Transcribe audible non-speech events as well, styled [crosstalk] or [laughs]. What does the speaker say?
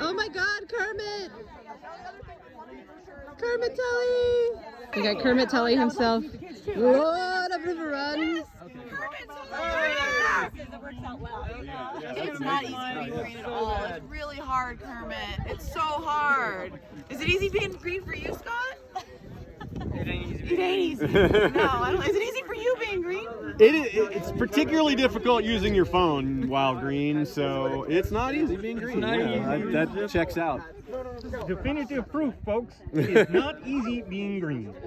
Oh my God, Kermit! Kermit Tully! We got Kermit Tully himself. Lord of Riverrun. It's not easy being green at all. It's really hard, Kermit. It's so hard. Is it easy being green for you, Scott? It ain't easy. No, I don't. Is it easy for you being green? It, it, it's particularly difficult using your phone while green, so it's not easy being green. Yeah, that, that checks out. Definitive proof, folks. [laughs] It's not easy being green. [laughs]